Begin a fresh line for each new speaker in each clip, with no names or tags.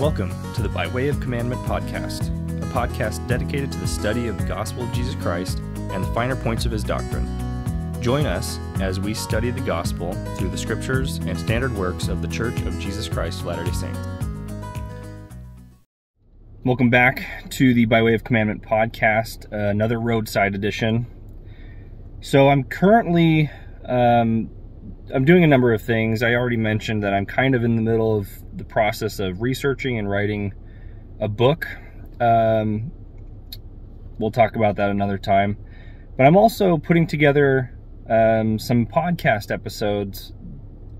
Welcome to the By Way of Commandment podcast, a podcast dedicated to the study of the gospel of Jesus Christ and the finer points of his doctrine. Join us as we study the gospel through the scriptures and standard works of the Church of Jesus Christ of Latter day Saints. Welcome back to the By Way of Commandment podcast, another roadside edition. So I'm currently um, I'm doing a number of things. I already mentioned that I'm kind of in the middle of the process of researching and writing a book. Um, we'll talk about that another time. But I'm also putting together um, some podcast episodes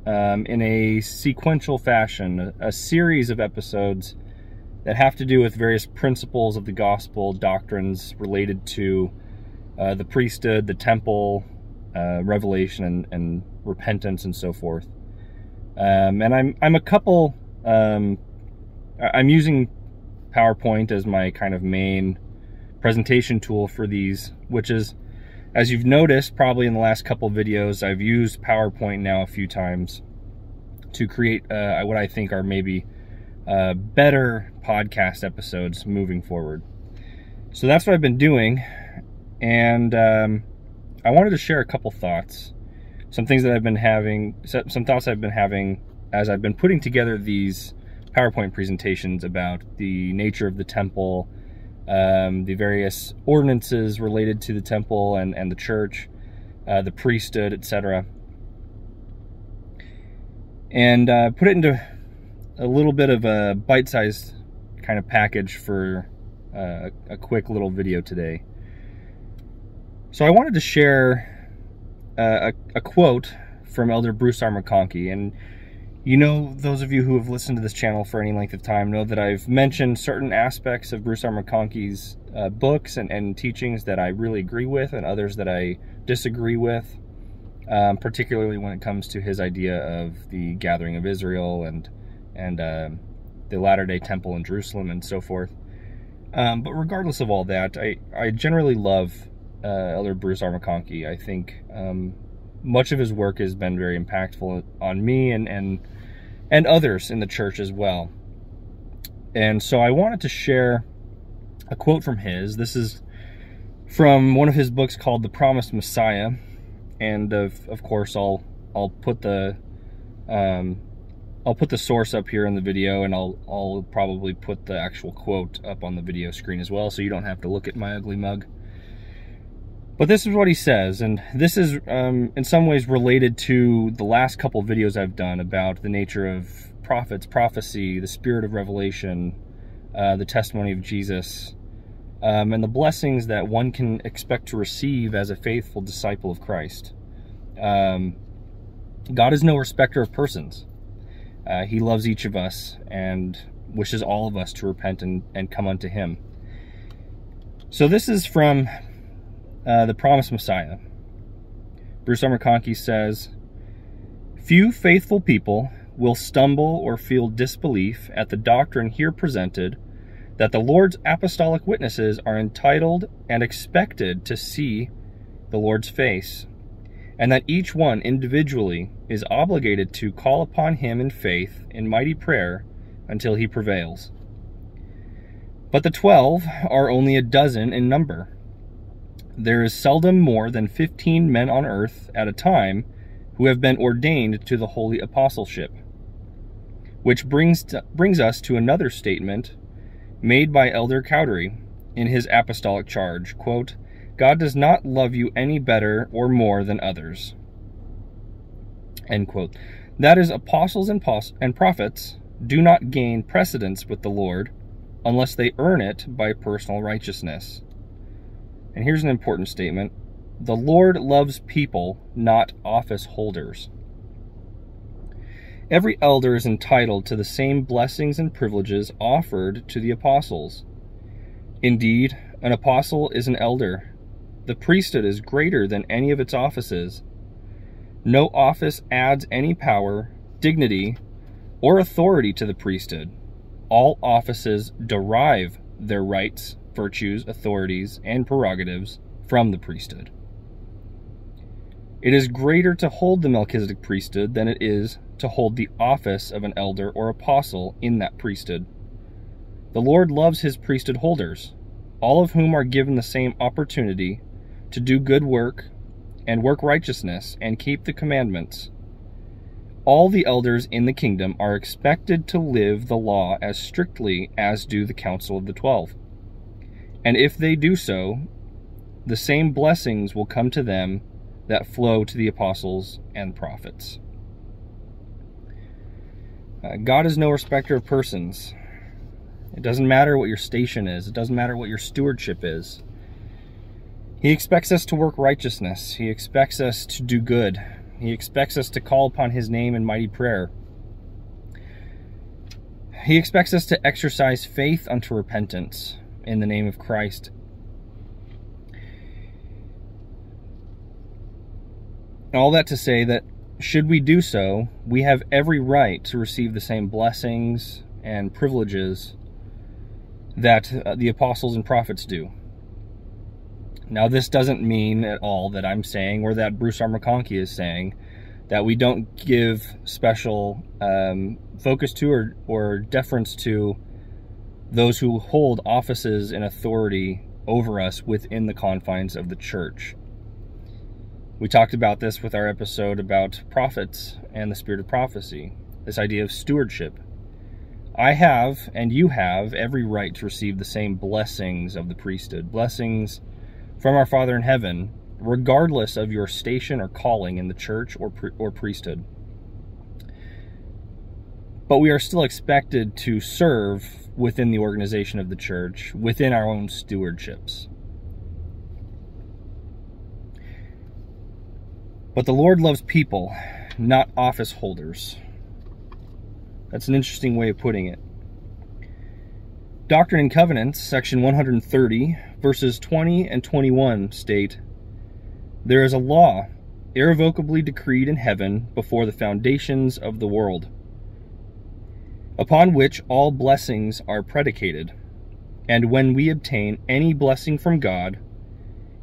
um, in a sequential fashion, a, series of episodes that have to do with various principles of the gospel, doctrines related to uh, the priesthood, the temple, uh, revelation, and, and repentance and so forth. Um, and I'm I'm a couple. Um, I'm using PowerPoint as my kind of main presentation tool for these, which is, as you've noticed probably in the last couple videos, I've used PowerPoint now a few times to create uh, what I think are maybe uh, better podcast episodes moving forward. So that's what I've been doing, and um, I wanted to share a couple thoughts some things that I've been having, some thoughts I've been having as I've been putting together these PowerPoint presentations about the nature of the temple, um, the various ordinances related to the temple and, and the church, uh, the priesthood, etc. And uh, put it into a little bit of a bite-sized kind of package for uh, a quick little video today. So I wanted to share a, a, quote from Elder Bruce R. McConkie. And you know, those of you who have listened to this channel for any length of time know that I've mentioned certain aspects of Bruce R. McConkie's uh, books and, and teachings that I really agree with and others that I disagree with, um, particularly when it comes to his idea of the gathering of Israel and, and uh, the Latter-day Temple in Jerusalem and so forth. Um, but regardless of all that, I, I generally love uh, Elder Bruce R. McConkie. I think um, much of his work has been very impactful on me and, and, and others in the church as well. And so I wanted to share a quote from his. This is from one of his books called The Promised Messiah. And of, of course, I'll, I'll put the, um, I'll put the source up here in the video and I'll, I'll probably put the actual quote up on the video screen as well so you don't have to look at my ugly mug. But this is what he says, and this is um, in some ways related to the last couple videos I've done about the nature of prophets, prophecy, the spirit of revelation, uh, the testimony of Jesus, um, and the blessings that one can expect to receive as a faithful disciple of Christ. Um, God is no respecter of persons. Uh, he loves each of us and wishes all of us to repent and, and come unto him. So this is from uh, the Promised Messiah. Bruce R. McConkie says, Few faithful people will stumble or feel disbelief at the doctrine here presented that the Lord's apostolic witnesses are entitled and expected to see the Lord's face, and that each one individually is obligated to call upon him in faith in mighty prayer until he prevails. But the twelve are only a dozen in number there is seldom more than 15 men on earth at a time who have been ordained to the holy apostleship. Which brings, to, brings us to another statement made by Elder Cowdery in his apostolic charge, quote, God does not love you any better or more than others. End quote. That is, apostles and, and prophets do not gain precedence with the Lord unless they earn it by personal righteousness. And here's an important statement The Lord loves people, not office holders. Every elder is entitled to the same blessings and privileges offered to the apostles. Indeed, an apostle is an elder. The priesthood is greater than any of its offices. No office adds any power, dignity, or authority to the priesthood. All offices derive their rights virtues, authorities, and prerogatives from the priesthood. It is greater to hold the Melchizedek priesthood than it is to hold the office of an elder or apostle in that priesthood. The Lord loves his priesthood holders, all of whom are given the same opportunity to do good work and work righteousness and keep the commandments. All the elders in the kingdom are expected to live the law as strictly as do the council of the twelve. And if they do so, the same blessings will come to them that flow to the apostles and prophets. Uh, God is no respecter of persons. It doesn't matter what your station is, it doesn't matter what your stewardship is. He expects us to work righteousness, He expects us to do good, He expects us to call upon His name in mighty prayer. He expects us to exercise faith unto repentance in the name of Christ All that to say that should we do so, we have every right to receive the same blessings and privileges that uh, the apostles and prophets do. Now, this doesn't mean at all that I'm saying, or that Bruce R. McConkie is saying, that we don't give special um, focus to or, or deference to those who hold offices and authority over us within the confines of the church. We talked about this with our episode about prophets and the spirit of prophecy, this idea of stewardship. I have, and you have, every right to receive the same blessings of the priesthood, blessings from our Father in heaven, regardless of your station or calling in the church or, or priesthood. But we are still expected to serve within the organization of the church, within our own stewardships. But the Lord loves people, not office holders. That's an interesting way of putting it. Doctrine and Covenants, section 130, verses 20 and 21 state There is a law irrevocably decreed in heaven before the foundations of the world, upon which all blessings are predicated. And when we obtain any blessing from God,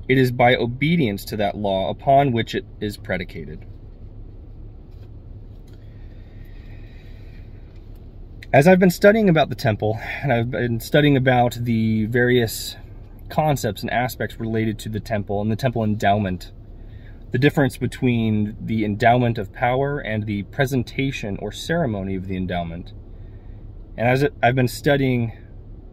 it is by obedience to that law upon which it is predicated. As I've been studying about the temple, and I've been studying about the various concepts and aspects related to the temple and the temple endowment, the difference between the endowment of power and the presentation or ceremony of the endowment. And as I've been studying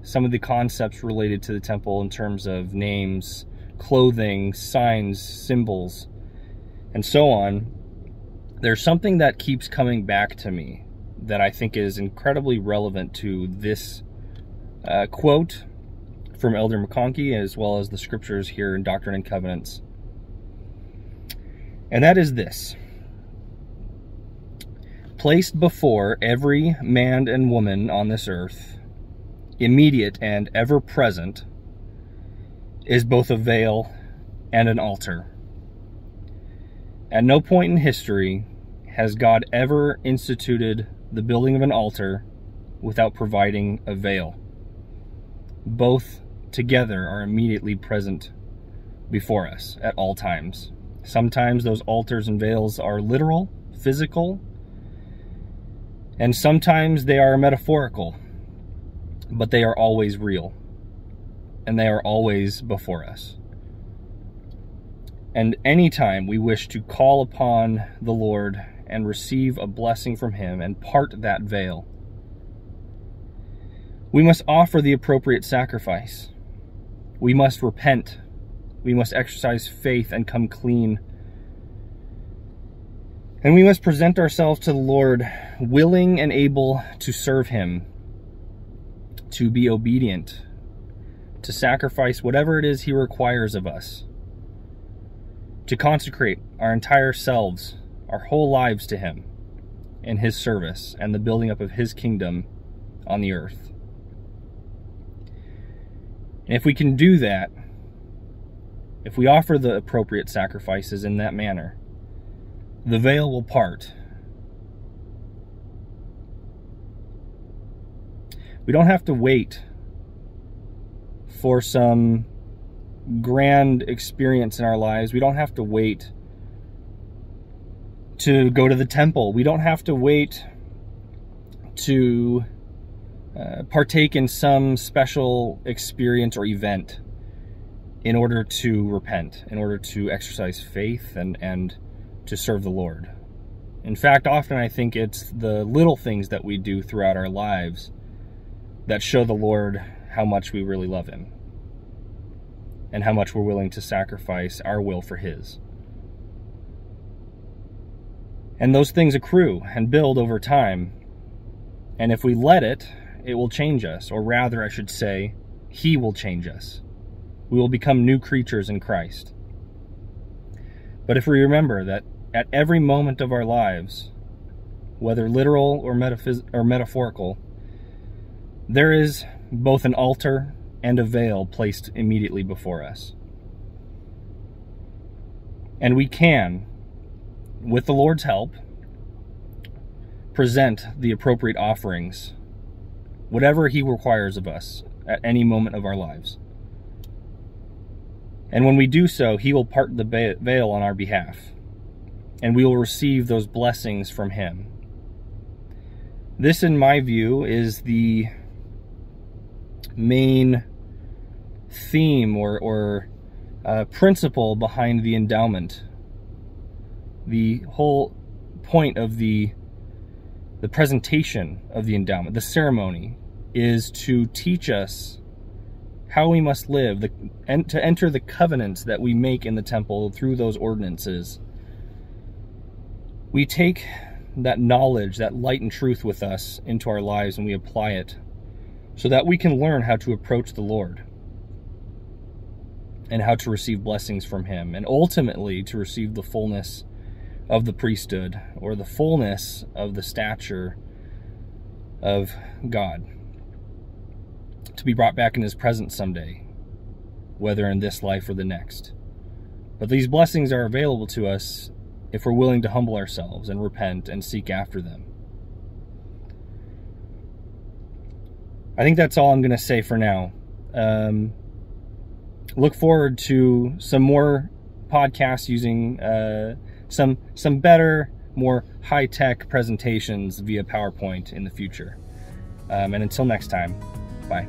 some of the concepts related to the temple in terms of names, clothing, signs, symbols, and so on, there's something that keeps coming back to me that I think is incredibly relevant to this uh, quote from Elder McConkie as well as the scriptures here in Doctrine and Covenants. And that is this. Placed before every man and woman on this earth, immediate and ever present, is both a veil and an altar. At no point in history has God ever instituted the building of an altar without providing a veil. Both together are immediately present before us at all times. Sometimes those altars and veils are literal, physical, and sometimes they are metaphorical, but they are always real and they are always before us. And anytime we wish to call upon the Lord and receive a blessing from Him and part that veil, we must offer the appropriate sacrifice. We must repent. We must exercise faith and come clean. And we must present ourselves to the Lord willing and able to serve Him, to be obedient, to sacrifice whatever it is he requires of us, to consecrate our entire selves, our whole lives to him in his service and the building up of his kingdom on the earth. And if we can do that, if we offer the appropriate sacrifices in that manner, the veil will part. We don't have to wait for some grand experience in our lives. We don't have to wait to go to the temple. We don't have to wait to uh, partake in some special experience or event in order to repent, in order to exercise faith and, and to serve the Lord. In fact, often I think it's the little things that we do throughout our lives that show the Lord how much we really love Him and how much we're willing to sacrifice our will for His. And those things accrue and build over time. And if we let it, it will change us. Or rather, I should say, He will change us. We will become new creatures in Christ. But if we remember that at every moment of our lives, whether literal or, or metaphorical, there is both an altar and a veil placed immediately before us. And we can, with the Lord's help, present the appropriate offerings, whatever He requires of us at any moment of our lives. And when we do so, He will part the veil on our behalf, and we will receive those blessings from Him. This, in my view, is the main theme or, or uh, principle behind the endowment. The whole point of the the presentation of the endowment, the ceremony, is to teach us how we must live, the, and to enter the covenants that we make in the temple through those ordinances. We take that knowledge, that light and truth with us into our lives and we apply it so that we can learn how to approach the Lord and how to receive blessings from Him, and ultimately to receive the fullness of the priesthood or the fullness of the stature of God. To be brought back in His presence someday, whether in this life or the next. But these blessings are available to us if we're willing to humble ourselves and repent and seek after them. I think that's all I'm going to say for now. Um, look forward to some more podcasts using uh, some some better, more high tech presentations via PowerPoint in the future. Um, and until next time, bye.